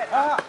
Hadi.